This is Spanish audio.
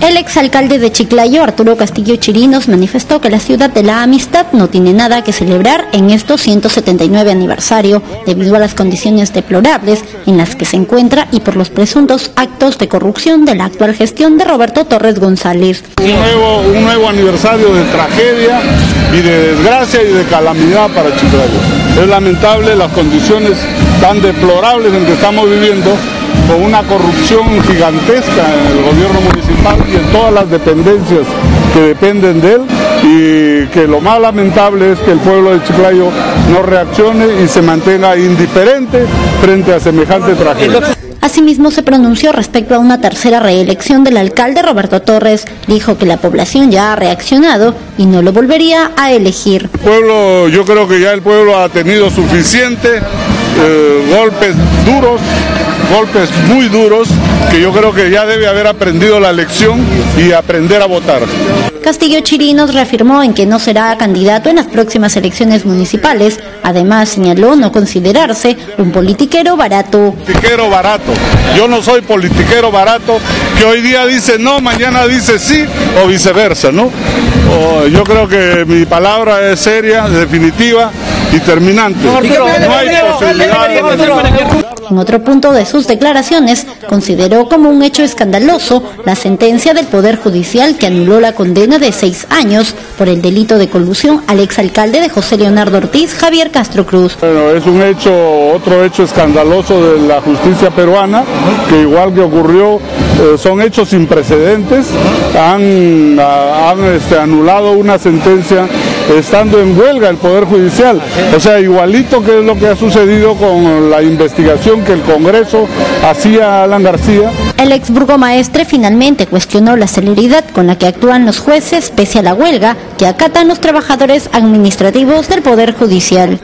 El exalcalde de Chiclayo, Arturo Castillo Chirinos, manifestó que la ciudad de la amistad no tiene nada que celebrar en estos 179 aniversario debido a las condiciones deplorables en las que se encuentra y por los presuntos actos de corrupción de la actual gestión de Roberto Torres González. Un nuevo, un nuevo aniversario de tragedia y de desgracia y de calamidad para Chiclayo. Es lamentable las condiciones tan deplorables en que estamos viviendo con una corrupción gigantesca en el gobierno municipal y en todas las dependencias que dependen de él y que lo más lamentable es que el pueblo de Chiclayo no reaccione y se mantenga indiferente frente a semejante tragedia. Asimismo se pronunció respecto a una tercera reelección del alcalde Roberto Torres. Dijo que la población ya ha reaccionado y no lo volvería a elegir. El pueblo, yo creo que ya el pueblo ha tenido suficiente eh, golpes duros golpes muy duros que yo creo que ya debe haber aprendido la lección y aprender a votar. Castillo Chirinos reafirmó en que no será candidato en las próximas elecciones municipales. Además, señaló no considerarse un politiquero barato. Politiquero barato. Yo no soy politiquero barato que hoy día dice no, mañana dice sí o viceversa, ¿no? yo creo que mi palabra es seria, definitiva y terminante. No hay posibilidad en otro punto de sus declaraciones, consideró como un hecho escandaloso la sentencia del Poder Judicial que anuló la condena de seis años por el delito de colusión al exalcalde de José Leonardo Ortiz, Javier Castro Cruz. Bueno, es un hecho, otro hecho escandaloso de la justicia peruana, que igual que ocurrió, eh, son hechos sin precedentes, han, han este, anulado una sentencia estando en huelga el Poder Judicial. O sea, igualito que es lo que ha sucedido con la investigación que el Congreso hacía a Alan García. El ex burgomaestre finalmente cuestionó la celeridad con la que actúan los jueces pese a la huelga que acatan los trabajadores administrativos del Poder Judicial.